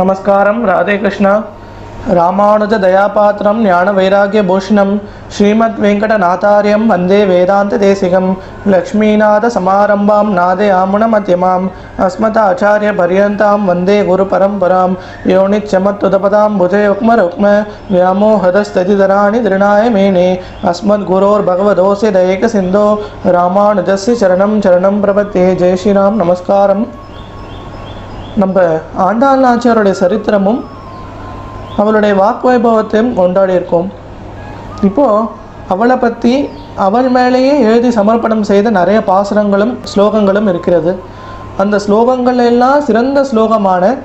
நமஸ்காரம். ராதே கிருஷ்ணா. ராமானுஜ தயாபாத்திரம் ஞான வைராகிய பூஷணம் ஸ்ரீமத் வெங்கடநாதாரியம் வந்தே வேதாந்த தேசிகம் லக்ஷ்மீநாத சமாரம்பாம் நாதே ஆமுணமத்தியமாம் அஸ்மத ஆச்சாரிய பரியந்தாம் வந்தே குரு பரம்பராம் யோனிச்சமத்துதபதாம் புஜே உக்ம ருக்ம வியாமோஹதஸ்ததிதராணி திருநாய மேனே அஸ்மத் குரோர் பகவதோசி தயேக சிந்தோ ராமானுஜஸ்ய சரணம் சரணம் பிரபத்தே ஜெய் ஸ்ரீராம் நமஸ்காரம். நம்ம ஆண்டாள் நாச்சியாருடைய சரித்திரமும் அவளுடைய வாக்குவைபவத்தையும் கொண்டாடிருக்கோம் இப்போது அவளை பற்றி அவள் மேலேயே எழுதி சமர்ப்பணம் செய்த நிறைய பாசுரங்களும் ஸ்லோகங்களும் இருக்கிறது. அந்த ஸ்லோகங்கள் எல்லாம் சிறந்த ஸ்லோகமான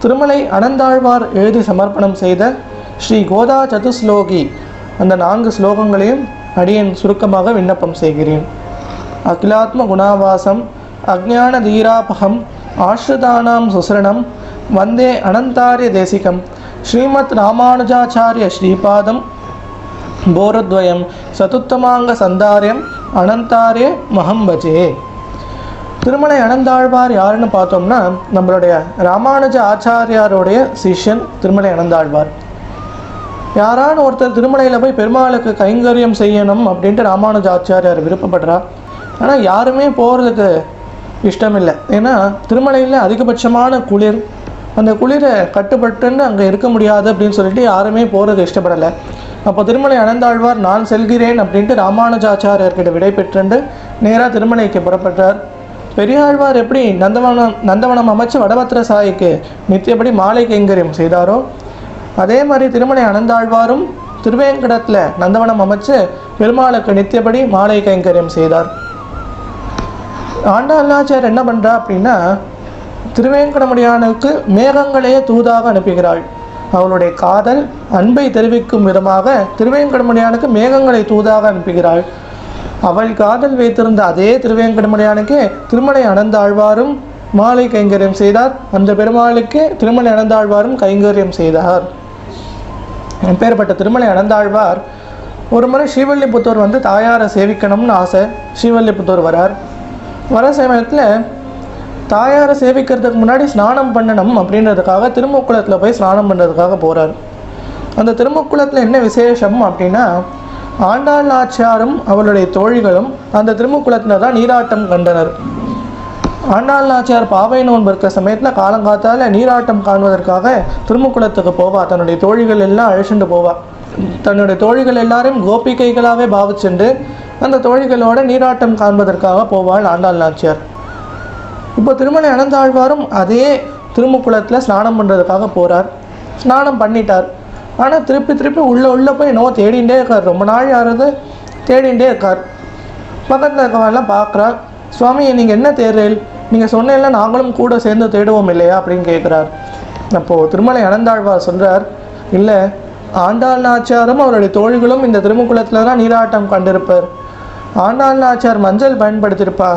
திருமலை அனந்தாழ்வார் எழுதி சமர்ப்பணம் செய்த ஸ்ரீ கோதா சதுஸ்லோகி அந்த நான்கு ஸ்லோகங்களையும் அடியன் சுருக்கமாக விண்ணப்பம் செய்கிறேன். அகிலாத்ம குணாவாசம் அக்ஞான தீராபகம் ஆஸ்ரிதானாம் சுசரணம். வந்தே அனந்தாரிய தேசிகம். ஸ்ரீமத் ராமானுஜாச்சாரிய ஸ்ரீபாதம். போரத்வயம். சதுத்தமாங்க சந்தாரியம். அனந்தாரிய மகம்பஜே திருமலை அனந்தாழ்வார் யாருன்னு பார்த்தோம்னா நம்மளுடைய ராமானுஜ ஆச்சாரியாருடைய சிஷ்யன் திருமலை அனந்தாழ்வார். யாரான ஒருத்தர் திருமலையில் போய் பெருமாளுக்கு கைங்கரியம் செய்யணும் அப்படின்ட்டு ராமானுஜ ஆச்சாரியார் விருப்பப்படுறா ஆனால் யாருமே போகிறதுக்கு இஷ்டம் இல்லை ஏன்னா திருமலையில் அதிகபட்சமான குளிர் அந்த குளிரை கட்டுப்பட்டுன்னு அங்கே இருக்க முடியாது அப்படின்னு சொல்லிட்டு யாருமே போகிறது இஷ்டப்படலை. அப்போ திருமலை அனந்தாழ்வார் நான் செல்கிறேன் அப்படின்ட்டு ராமானுஜாச்சாரியர்கிட்ட விடை பெற்றுண்டு நேராக திருமலைக்கு புறப்பட்டார் பெரியாழ்வார் எப்படி நந்தவனம் நந்தவனம் அமைச்சு வடபத்திர சாய்க்கு நித்தியபடி மாலை கைங்கரியம் செய்தாரோ அதே மாதிரி திருமலை அனந்தாழ்வாரும் திருவேங்கடத்தில் நந்தவனம் அமைச்சு பெருமாளுக்கு நித்தியபடி மாலை கைங்கரியம் செய்தார். ஆண்டாளாச்சார் என்ன பண்ணுறா அப்படின்னா திருவேங்கடமுடியானுக்கு மேகங்களையே தூதாக அனுப்புகிறாள். அவளுடைய காதல் அன்பை தெரிவிக்கும் விதமாக திருவேங்கடமுடியானுக்கு மேகங்களை தூதாக அனுப்புகிறாள். அவள் காதல் வைத்திருந்த அதே திருவேங்கடமுடியானுக்கு திருமலை அனந்தாழ்வாரும் மாலை கைங்கரியம் செய்தார். அந்த பெருமாளுக்கு திருமலை அனந்தாழ்வாரும் கைங்கரியம் செய்தார். பேர்பட்ட திருமலை அனந்தாழ்வார் ஒரு முறை ஸ்ரீவல்லிபுத்தூர் வந்து தாயாரை சேவிக்கணும்னு ஆசை. ஸ்ரீவல்லிபுத்தூர் வரார். வர சமயத்தில் தாயாரை சேவிக்கிறதுக்கு முன்னாடி ஸ்நானம் பண்ணணும் அப்படின்றதுக்காக திருமுக்குளத்தில் போய் ஸ்நானம் பண்ணுறதுக்காக போகிறார் அந்த திருமுக்குளத்தில் என்ன விசேஷம் அப்படின்னா ஆண்டாள் நாச்சியாரும் அவளுடைய தோழிகளும் அந்த திருமுக்குளத்தில் தான் நீராட்டம் கண்டனர். ஆண்டாள் நாச்சியார் பாவை நோன்பு இருக்கிற சமயத்தில் காலங்காத்தால் நீராட்டம் காண்பதற்காக திருமுக்குளத்துக்கு போவா. தன்னுடைய தோழிகள் எல்லாம் அழைச்சிட்டு போவா. தன்னுடைய தோழிகள் எல்லாரையும் கோபிகைகளாகவே பாவிச்சுண்டு அந்த தோழிகளோட நீராட்டம் காண்பதற்காக போவாள் ஆண்டாள் நாச்சியார். இப்போ திருமலை அனந்தாழ்வாரும் அதே திருமுக்குளத்தில் ஸ்நானம் பண்ணுறதுக்காக போகிறார் ஸ்நானம் பண்ணிட்டார். ஆனால் திருப்பி திருப்பி உள்ளே உள்ளே போய் என்னவோ தேடிகிட்டே இருக்கார். ரொம்ப நாள் யாராவது தேடிகிட்டே இருக்கார். பக்கத்தில் இருக்கவெல்லாம் பார்க்குறார். சுவாமி நீங்கள் என்ன தேடுறீல் நீங்கள் சொன்னேன்ல நாங்களும் கூட சேர்ந்து தேடுவோம் இல்லையா? அப்படின்னு கேட்குறார். அப்போது திருமலை அனந்தாழ்வார் சொல்கிறார் இல்லை ஆண்டாள் நாச்சியாரும் அவருடைய தோழிகளும் இந்த திருமுக்குளத்தில் தான் நீராட்டம் கண்டிருப்பார். ஆண்டாள் நாச்சியார் மஞ்சள் பயன்படுத்தியிருப்பா.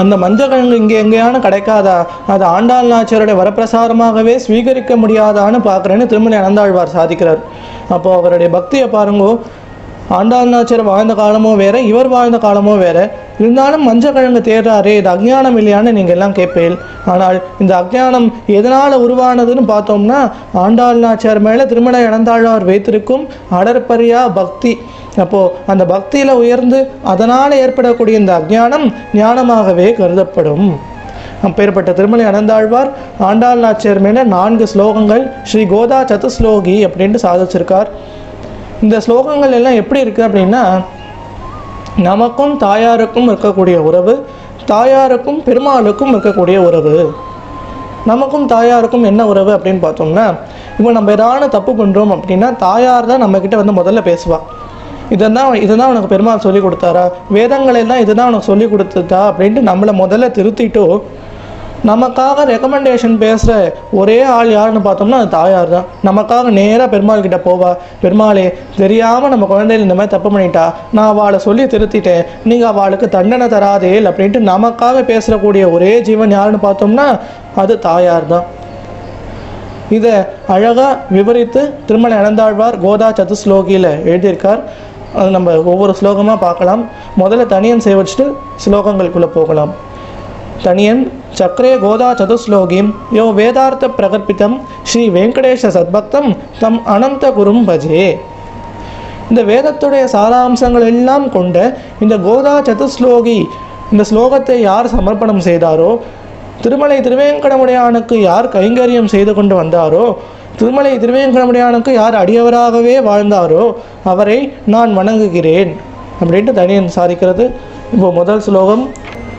அந்த மஞ்சள் கிழங்கு இங்கே எங்கேயான கிடைக்காதா? அது ஆண்டாள் நாச்சியாருடைய வரப்பிரசாரமாகவே ஸ்வீகரிக்க முடியாதான்னு பார்க்குறேன்னு திருமலை அனந்தாழ்வார் சாதிக்கிறார். அப்போது அவருடைய பக்தியை பாருங்கோ ஆண்டாள் வாழ்ந்த காலமோ வேற இவர் வாழ்ந்த காலமோ வேற. இருந்தாலும் மஞ்ச கிழங்கு தேடுறாரே இது அஜ்ஞானம் இல்லையான்னு நீங்கள் எல்லாம் கேட்பேன். ஆனால் இந்த அஜ்ஞானம் எதனால் உருவானதுன்னு பார்த்தோம்னா ஆண்டாள் நாச்சியார் மேலே திருமண இழந்தாழ்வார் வைத்திருக்கும் அடற்பரியா பக்தி. அப்போது அந்த பக்தியில் உயர்ந்து அதனால் ஏற்படக்கூடிய இந்த அஜ்ஞானம் ஞானமாகவே கருதப்படும். அப்பேற்பட்ட திருமலை அனந்தாழ்வார் ஆண்டாள் நாச்சியார் மேலே நான்கு ஸ்லோகங்கள் ஸ்ரீ கோதா சதுஸ்லோகி அப்படின்ட்டு சாதிச்சிருக்கார். இந்த ஸ்லோகங்கள் எல்லாம் எப்படி இருக்குது அப்படின்னா நமக்கும் தாயாருக்கும் இருக்கக்கூடிய உறவு தாயாருக்கும் பெருமாளுக்கும் இருக்கக்கூடிய உறவு. நமக்கும் தாயாருக்கும் என்ன உறவு அப்படின்னு பார்த்தோம்னா இப்போ நம்ம ஏதாவது தப்பு பண்ணுறோம் அப்படின்னா தாயார் தான் நம்மக்கிட்ட வந்து முதல்ல பேசுவாள் இதைதான் இதுதான் உனக்கு பெருமாள் சொல்லி கொடுத்தாரா? வேதங்கள் எல்லாம் இதுதான் உனக்கு சொல்லி கொடுத்ததா அப்படின்ட்டு நம்மளை முதல்ல திருத்திட்டோ நமக்காக ரெக்கமெண்டேஷன் பேசுகிற ஒரே ஆள் யாருன்னு பார்த்தோம்னா அது தாயார் தான். நமக்காக நேராக பெருமாள் கிட்ட போவா. பெருமாளே தெரியாமல் நம்ம குழந்தைகள் இந்த மாதிரி தப்பு பண்ணிட்டா நான் அவளை சொல்லி திருத்திட்டேன். நீங்கள் அவளுக்கு தண்டனை தராதே அப்படின்ட்டு நமக்காக பேசுகிறக்கூடிய ஒரே ஜீவன் யாருன்னு பார்த்தோம்னா அது தாயார் தான். இதை அழகாக விவரித்து திருமண இழந்தாழ்வார் கோதா சதுஸ்லோகியில் எழுதியிருக்கார். அது நம்ம ஒவ்வொரு ஸ்லோகமாக பார்க்கலாம். முதல்ல தனியன் சேவிச்சுட்டு ஸ்லோகங்களுக்குள்ளே போகலாம். தனியன் சக்கரே கோதா சதுஸ்லோகிம் யோ வேதார்த்த பிரகற்பிதம் ஸ்ரீ வெங்கடேஷ சத்பக்தம் தம் அனந்த குரும் பஜே. இந்த வேதத்துடைய சாராம்சங்கள் எல்லாம் கொண்ட இந்த கோதா சதுஸ்லோகி இந்த ஸ்லோகத்தை யார் சமர்ப்பணம் செய்தாரோ திருமலை திருவேங்கடமுடையானுக்கு யார் கைங்கரியம் செய்து கொண்டு வந்தாரோ திருமலை திருவேங்கடமுடையானுக்கு யார் அடியவராகவே வாழ்ந்தாரோ அவரை நான் வணங்குகிறேன். அப்படின்ட்டு தனியன் சாதிக்கிறது. இப்போ முதல் ஸ்லோகம்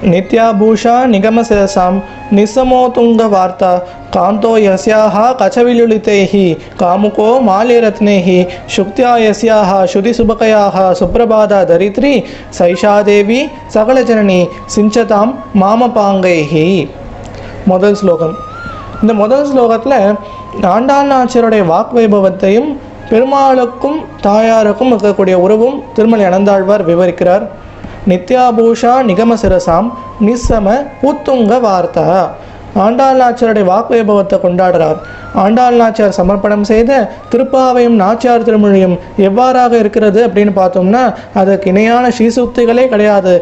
நித்யாபூஷா நிகமசேசாம் நிசமோதுங்க வார்த்தா காந்தோ யஸ்யாஹ கச்சவிலுலிதைः காமுகோ மால்யரத்னைः சுக்தியா யஸ்யாஹ சுதிசுபகயாஹ சுப்பிரபாதா தரித்ரி சைஷாதேவி சகலஜனனி சிஞ்சதாம் மாமபாங்கைः முதல் ஸ்லோகம். இந்த முதல் ஸ்லோகத்தில் ஆண்டாள் நாச்சியருடைய வாக் வைபவத்தையும் பெருமாளுக்கும் தாயாருக்கும் இருக்கக்கூடிய உறவும் திருமலை அனந்தாழ்வார் விவரிக்கிறார். நித்யாபூஷா நிகமசிரசாம் நிசம பூத்துங்க வார்த்தா ஆண்டாள் நாச்சியாருடைய வாக்கு வைபவத்தை கொண்டாடுறார். ஆண்டாள் நாச்சியார் சமர்ப்பணம் செய்த திருப்பாவையும் நாச்சியார் திருமொழியும் எவ்வாறாக இருக்கிறது அப்படின்னு பார்த்தோம்னா அதுக்கு இணையான ஸ்ரீசுத்திகளே கிடையாது.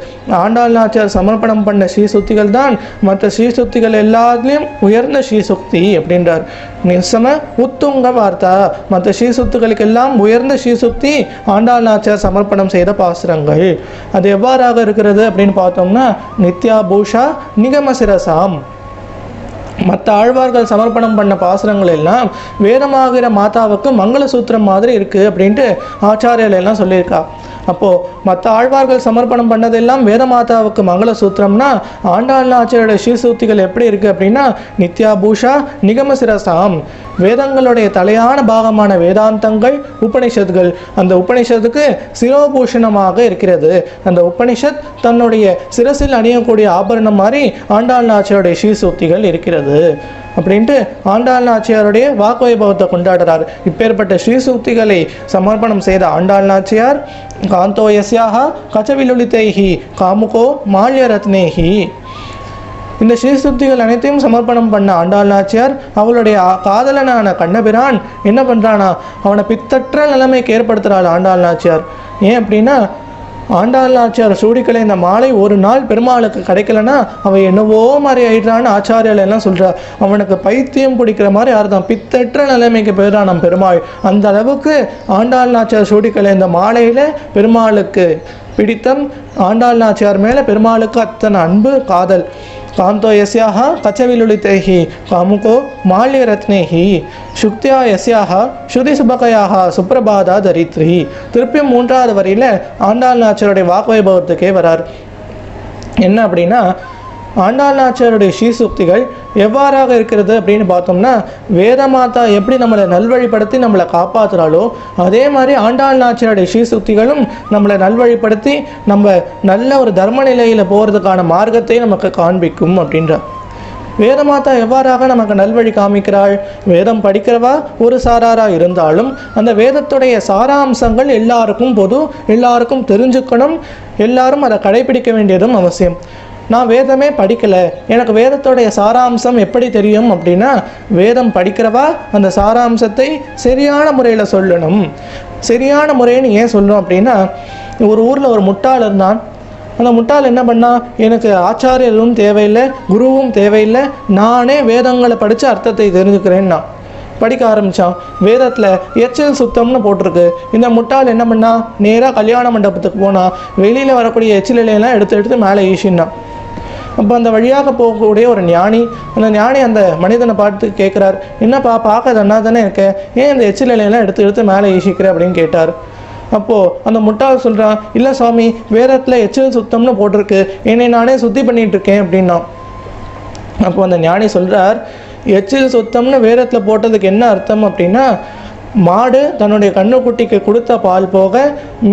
ஆண்டாள் நாச்சியார் சமர்ப்பணம் பண்ண ஸ்ரீசுத்திகள் தான் மற்ற ஸ்ரீசுத்திகள் எல்லாத்துலேயும் உயர்ந்த ஸ்ரீசுக்தி அப்படின்றார். நிசம உத்துங்க வார்த்தா மற்ற ஸ்ரீசுக்திகளுக்கெல்லாம் உயர்ந்த ஸ்ரீசுக்தி ஆண்டாள் நாச்சியார் சமர்ப்பணம் செய்த பாசுரங்கள். அது எவ்வாறாக இருக்கிறது அப்படின்னு பார்த்தோம்னா நித்யா பூஷா நிகமசிரசாம் மற்ற ஆழ்வார்கள் சமர்ப்பணம் பண்ண பாசுரங்கள் எல்லாம் வேதமாகிற மாதாவுக்கு மங்கள சூத்திரம் மாதிரி இருக்குது அப்படின்ட்டு ஆச்சாரியர்கள் எல்லாம் சொல்லியிருக்கா. அப்போது மற்ற ஆழ்வார்கள் சமர்ப்பணம் பண்ணதெல்லாம் வேதமாதாவுக்கு மங்கள சூத்திரம்னா ஆண்டாள் ஆச்சரியோட ஸ்ரீசூத்திகள் எப்படி இருக்குது அப்படின்னா நித்யா பூஷா நிகம சிரசாம் வேதங்களுடைய தலையான பாகமான வேதாந்தங்கள் உபனிஷத்துகள். அந்த உபனிஷத்துக்கு சிரோபூஷணமாக இருக்கிறது. அந்த உபனிஷத் தன்னுடைய சிரசில் அணியக்கூடிய ஆபரணம் மாதிரி ஆண்டாள் ஆச்சரியோடைய ஸ்ரீசூத்திகள் இருக்கிறது. அப்படின்ட்டு ஆண்டாள் நாச்சியாருடைய வாக்கு வைபவத்தை கொண்டாடுறார். இப்பேற்பட்ட ஸ்ரீசூக்திகளை சமர்ப்பணம் செய்த ஆண்டாள் நாச்சியார் காந்தோ யஸ்யாக காமுகோ மால்ய ரத்னேஹி இந்த ஸ்ரீசுத்திகள் அனைத்தையும் சமர்ப்பணம் பண்ண ஆண்டாள் நாச்சியார் அவளுடைய காதலனான கண்ணபிரான் என்ன பண்ணுறானா அவனை பித்தற்ற நிலைமைக்கு ஏற்படுத்துகிறாள் ஆண்டாள் நாச்சியார். ஏன் அப்படின்னா ஆண்டாள் நாச்சியார் சூடிக்கலை இந்த மாலை ஒரு நாள் பெருமாளுக்கு கிடைக்கலனா அவன் என்னவோ மாதிரி ஆயிடுறான்னு ஆச்சாரியால் எல்லாம் சொல்கிறார் அவனுக்கு பைத்தியம் பிடிக்கிற மாதிரி அர்த்தம். பித்தற்ற நிலைமைக்கு போயிடுறான் நம் பெருமாள். அந்த அளவுக்கு ஆண்டாள் நாச்சியார் சூடிக்கலை இந்த மாலையில் பெருமாளுக்கு பிடித்தம். ஆண்டாள் நாச்சியார் மேலே பெருமாளுக்கு அத்தனை அன்பு காதல். காந்தோ யஸ்யாக கச்சவிலுளிதைஹி காமுகோ மால்யரத்னேஹி சுக்தியா எஸ்யாக ஸ்ருதி சுபகையாக சுப்பிரபாதா தரித்ரி திருப்பியும் மூன்றாவது வரியில் ஆண்டாள் நாச்சருடைய வாக்குவைபவத்துக்கே வரார். என்ன அப்படின்னா ஆண்டாள் நாச்சியாருடைய ஸ்ரீசுக்திகள் எவ்வாறாக இருக்கிறது அப்படின்னு பார்த்தோம்னா வேதமாதா எப்படி நம்மளை நல்வழிப்படுத்தி நம்மளை காப்பாத்துறாளோ அதே மாதிரி ஆண்டாள் நாச்சியாருடைய ஸ்ரீசுக்திகளும் நம்மளை நல்வழிப்படுத்தி நம்ம நல்ல ஒரு தர்ம நிலையில் போகிறதுக்கான மார்க்கத்தை நமக்கு காண்பிக்கும் அப்படின்ற. வேதமாதா எவ்வாறாக நமக்கு நல்வழி காமிக்கிறாள்? வேதம் படிக்கிறவா? ஒரு சாராரா இருந்தாலும் அந்த வேதத்துடைய சாராம்சங்கள் எல்லாருக்கும் பொது எல்லாருக்கும் தெரிஞ்சுக்கணும் எல்லாரும் அதை கடைபிடிக்க வேண்டியதும் அவசியம். நான் வேதமே படிக்கலை. எனக்கு வேதத்துடைய சாராம்சம் எப்படி தெரியும் அப்படின்னா வேதம் படிக்கிறவா அந்த சாராம்சத்தை சரியான முறையில் சொல்லணும். சரியான முறைன்னு ஏன் சொல்லணும் அப்படின்னா ஒரு ஊரில் ஒரு முட்டாள் இருந்தான். அந்த முட்டாள் என்ன பண்ணா எனக்கு ஆச்சாரியரும் தேவையில்லை குருவும் தேவையில்லை நானே வேதங்களை படித்து அர்த்தத்தை தெரிஞ்சுக்கிறேன்னா. படிக்க ஆரம்பித்தான் வேதத்தில் எச்சல் சுத்தம்னு போட்டிருக்கு. இந்த முட்டாள் என்ன பண்ணா நேராக கல்யாண மண்டபத்துக்கு போனால் வெளியில் வரக்கூடிய எச்சிலையெல்லாம் எடுத்து எடுத்து மேலே ஈசினான் அப்போ அந்த வழியாக போகக்கூடிய ஒரு ஞானி அந்த ஞானி அந்த மனிதனை பார்த்து கேட்குறார் என்னப்பா பார்க்க என்ன தானே இருக்க? ஏன் இந்த எச்சில் இலையெல்லாம் எடுத்து எடுத்து மேலே ஈசிக்கிற அப்படின்னு கேட்டார். அப்போது அந்த முட்டாள் சொல்கிறான் இல்லை சுவாமி வேதத்தில் எச்சில் சுத்தம்னு போட்டிருக்கு என்னை நானே சுத்தி பண்ணிகிட்டு இருக்கேன் அப்படின்னா அப்போ அந்த ஞானி சொல்கிறார் எச்சில் சுத்தம்னு வேதத்தில் போட்டதுக்கு என்ன அர்த்தம்? அப்படின்னா மாடு தன்னுடைய கண்ணுக்குட்டிக்கு கொடுத்த பால் போக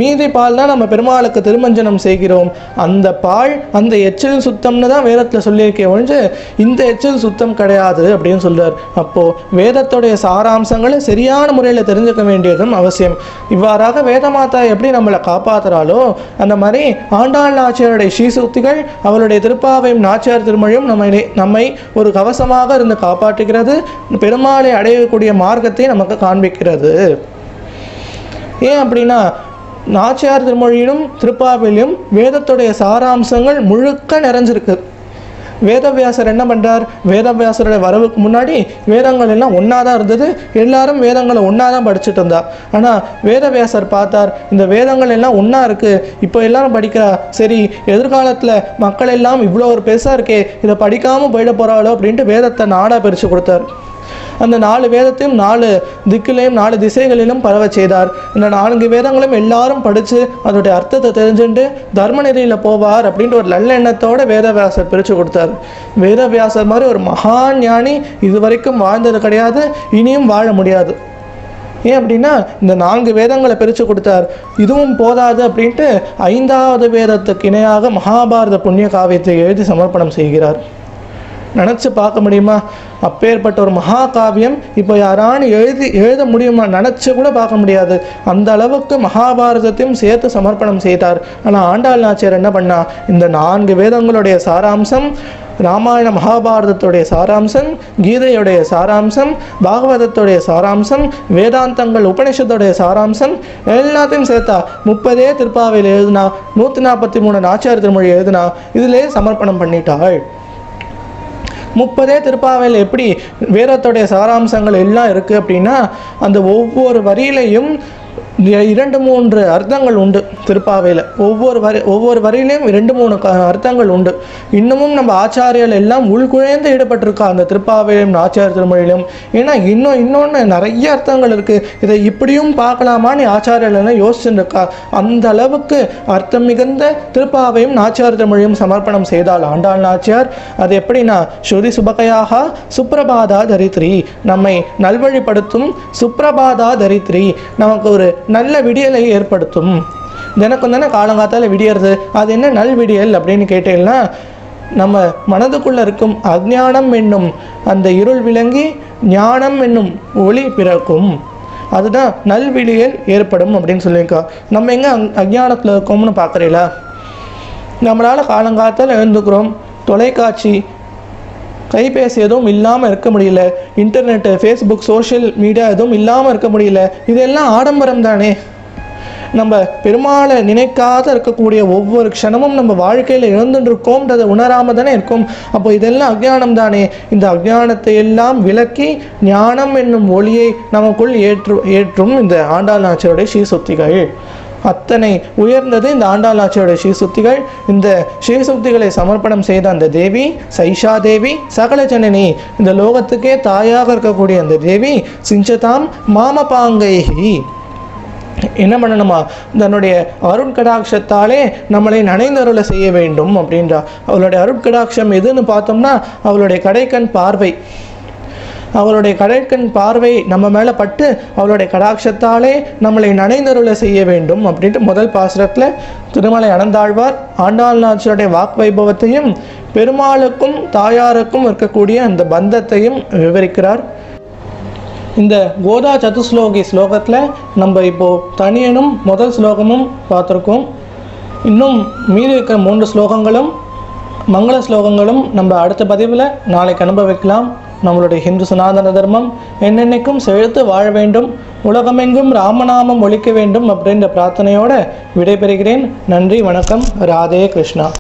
மீதி பால் தான் நம்ம பெருமாளுக்கு திருமஞ்சனம் செய்கிறோம். அந்த பால் அந்த எச்சில் சுத்தம்னு தான் வேதத்தில் சொல்லியிருக்கேன் ஒழிஞ்சு இந்த எச்சில் சுத்தம் கிடையாது அப்படின்னு சொல்கிறார் அப்போது வேதத்துடைய சாராம்சங்களை சரியான முறையில் தெரிஞ்சுக்க வேண்டியதும் அவசியம். இவ்வாறாக வேதமாதா எப்படி நம்மளை காப்பாத்துறாளோ அந்த மாதிரி ஆண்டாள் நாச்சியாருடைய ஸ்ரீசூக்திகள் அவளுடைய திருப்பாவையும் நாச்சியார் திருமொழியும் நம்மை நம்மை ஒரு கவசமாக இருந்து காப்பாற்றுகிறது. பெருமாளை அடையக்கூடிய மார்க்கத்தை நமக்கு காண்பிக்கிறது. ஏன் அப்படின்னா நாச்சியார் திருமொழியிலும் திருப்பாவிலும் வேதத்துடைய சாராம்சங்கள் முழுக்க நிறைஞ்சிருக்கு. வேதவியாசர் என்ன பண்ணுறார் வேதவியாசரோட வரவுக்கு முன்னாடி வேதங்கள் எல்லாம் ஒன்றா தான் இருந்தது. எல்லாரும் வேதங்களை ஒன்றா தான் படிச்சுட்டு இருந்தா. ஆனால் வேதவியாசர் பார்த்தார் இந்த வேதங்கள் எல்லாம் ஒன்றா இருக்குது இப்போ எல்லாரும் படிக்கிறா சரி எதிர்காலத்தில் மக்கள் எல்லாம் இவ்வளோ ஒரு பெருசாக இருக்கே இதை படிக்காமல் போயிட போகிறாளோ அப்படின்ட்டு வேதத்தை நாடாக பிரித்து கொடுத்தார். அந்த நாலு வேதத்தையும் நாலு திக்கிலையும் நாலு திசைகளிலும் பரவ செய்தார். இந்த நான்கு வேதங்களும் எல்லாரும் படித்து அதோடைய அர்த்தத்தை தெரிஞ்சுட்டு தர்ம நெறியில் போவார் அப்படின்ற ஒரு நல்ல எண்ணத்தோட வேதவியாசர் பிரித்து கொடுத்தார். வேதவியாசர் மாதிரி ஒரு மகா ஞானி இதுவரைக்கும் வாழ்ந்தது கிடையாது இனியும் வாழ முடியாது. ஏன் அப்படின்னா இந்த நான்கு வேதங்களை பிரித்து கொடுத்தார். இதுவும் போதாது அப்படின்ட்டு ஐந்தாவது வேதத்துக்கு இணையாக மகாபாரத புண்ணிய காவியத்தை எழுதி சமர்ப்பணம் செய்கிறார். நினச்சி பார்க்க முடியுமா? அப்பேற்பட்ட ஒரு மகா காவியம் இப்போ யாரானு எழுதி எழுத முடியுமா? நினச்சி கூட பார்க்க முடியாது. அந்த அளவுக்கு மகாபாரதத்தையும் சேர்த்து சமர்ப்பணம் செய்தார். ஆனால் ஆண்டாள் நாச்சியார் என்ன பண்ணா? இந்த நான்கு வேதங்களுடைய சாராம்சம் ராமாயண மகாபாரதத்துடைய சாராம்சம் கீதையுடைய சாராம்சம் பாகவதத்துடைய சாராம்சம் வேதாந்தங்கள் உபனிஷத்துடைய சாராம்சம் எல்லாத்தையும் சேர்த்தா முப்பதே திருப்பாவையில் எழுதுனா நூற்றி நாற்பத்தி மூணு நாச்சியார் திருமொழி எழுதுனா இதிலே சமர்ப்பணம் பண்ணிட்டாள். முப்பதே திருப்பாவையில் எப்படி வேதத்துடைய சாராம்சங்கள் எல்லாம் இருக்குது அப்படின்னா அந்த ஒவ்வொரு வரியிலையும் இரண்டு மூன்று அர்த்தங்கள் உண்டு திருப்பாவையில். ஒவ்வொரு வரி ஒவ்வொரு வரியிலையும் இரண்டு மூணு க அர்த்தங்கள் உண்டு. இன்னமும் நம்ம ஆச்சாரியர்கள் எல்லாம் உள்குழைந்து ஈடுபட்டிருக்கா அந்த திருப்பாவையிலும் ஆச்சாரிய திருமொழியிலும். ஏன்னா இன்னும் இன்னொன்று நிறைய அர்த்தங்கள் இருக்குது இதை இப்படியும் பார்க்கலாமான்னு ஆச்சாரியர்கள் எல்லாம் அந்த அளவுக்கு அர்த்தம் மிகுந்த திருப்பாவையும் நாச்சியார் திருமொழியும் சமர்ப்பணம் செய்தால் ஆண்டாள் நாச்சியார் அது எப்படின்னா ஸ்ருதி சுபகையாக சுப்ரபாதா தரித்ரி நம்மை நல்வழிப்படுத்தும் சுப்ரபாதா தரித்ரி நமக்கு ஒரு நல்ல விடியலை ஏற்படுத்தும். தினக்கும் தானே காலங்காத்தால் விடியறது. அது என்ன நல் விடியல் அப்படின்னு கேட்டீங்கன்னா நம்ம மனதுக்குள்ளே இருக்கும் அஜ்ஞானம் என்னும் அந்த இருள் விளங்கி ஞானம் என்னும் ஒளி பிறக்கும். அதுதான் நல்விடியல் ஏற்படும் அப்படின்னு சொல்லியிருக்கோம் நம்ம எங்கே அங் அஜ்ஞானத்தில் இருக்கோம்னு பார்க்குறீங்களா? நம்மளால் காலங்காத்தால் எழுந்துக்கிறோம். தொலைக்காட்சி கைபேசி எதுவும் இல்லாமல் இருக்க முடியல. இன்டர்நெட்டு ஃபேஸ்புக் சோஷியல் மீடியா எதுவும் இல்லாமல் இருக்க முடியல. இதெல்லாம் ஆடம்பரம் தானே. நம்ம பெருமாளை நினைக்காத இருக்கக்கூடிய ஒவ்வொரு க்ஷணமும் நம்ம வாழ்க்கையில் இழந்துட்டு இருக்கோம்ன்றதை உணராம தானே இருக்கும். அப்போ இதெல்லாம் அஜ்ஞானம் தானே. இந்த அஜ்ஞானத்தை எல்லாம் விலக்கி ஞானம் என்னும் ஒளியை நமக்குள் ஏற்று ஏற்றும் இந்த ஆண்டாள் நாச்சியோடைய ஸ்ரீசுத்திகள் அத்தனை உயர்ந்தது இந்த ஆண்டாள் நாச்சியோட ஸ்ரீசுத்திகள் இந்த ஸ்ரீசுத்திகளை சமர்ப்பணம் செய்த அந்த தேவி சைஷா தேவி சகல ஜனனி இந்த லோகத்துக்கே தாயாக இருக்கக்கூடிய அந்த தேவி சிஞ்சதாம் மாமபாங்கைஹி. என்ன பண்ணணுமா? தன்னுடைய அருட்கடாட்சத்தாலே நம்மளை நனைந்தருளை செய்ய வேண்டும் அப்படின்றா. அவளுடைய அருட்கடாட்சம் எதுன்னு பார்த்தோம்னா அவளுடைய கடைக்கண் பார்வை. அவளுடைய கடைக்கண் பார்வை நம்ம மேலே பட்டு அவளுடைய கடாட்சத்தாலே நம்மளை நனைந்தருளை செய்ய வேண்டும் அப்படின்ட்டு முதல் பாசுரத்தில் திருமலை அனந்தாழ்வார் ஆண்டாள் நாச்சியுடைய வாக் வைபவத்தையும் பெருமாளுக்கும் தாயாருக்கும் இருக்கக்கூடிய அந்த பந்தத்தையும் விவரிக்கிறார். இந்த கோதா சதுஸ்லோகி ஸ்லோகத்தில் நம்ம இப்போது தனியனும் முதல் ஸ்லோகமும் பார்த்துருக்கோம். இன்னும் மீதி இருக்கிற மூன்று ஸ்லோகங்களும் மங்கள ஸ்லோகங்களும் நம்ம அடுத்த பதிவில் நாளைக்கு அனுபவிக்கலாம். நம்மளுடைய ஹிந்து சனாதன தர்மம் என்னென்னைக்கும் செழித்து வாழ வேண்டும் உலகமெங்கும் ராமநாமம் ஒழிக்க வேண்டும் அப்படின்ற பிரார்த்தனையோட விடைபெறுகிறேன். நன்றி வணக்கம். ராதே கிருஷ்ணா.